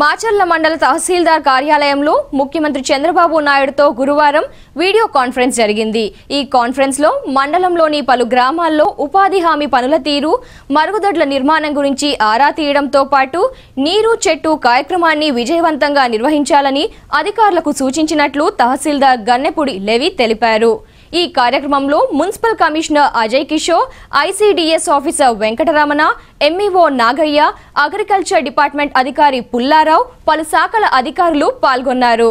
మాచర్ల మండల తహసీల్దార్ కార్యాలయంలో ముఖ్యమంత్రి చంద్రబాబు నాయుడుతో గురువారం వీడియో కాన్ఫరెన్స్ జరిగింది. ఈ కాన్ఫరెన్స్లో మండలంలోని పలు గ్రామాల్లో ఉపాధి హామీ పనుల తీరు మరుగుదొడ్ల నిర్మాణం గురించి ఆరా తీయడంతో పాటు నీరు చెట్టు కార్యక్రమాన్ని విజయవంతంగా నిర్వహించాలని అధికారులకు సూచించినట్లు తహసీల్దార్ గన్నెపుడి లెవి తెలిపారు. ఈ కార్యక్రమంలో municipal commissioner Ajay Kishore ICDS officer Venkataramana MEO Nagaiah agriculture department అధికారి పుల్లారావు పలు శాఖల అధికారులు పాల్గొన్నారు.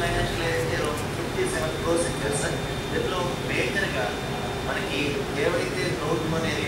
ఫైనాన్షియల్ ఏదైతే ఫిఫ్టీ సెవెన్ క్రోర్స్ ఇచ్చారు సార్ ఇందులో మేజర్గా మనకి ఏవైతే రోడ్లు అనేది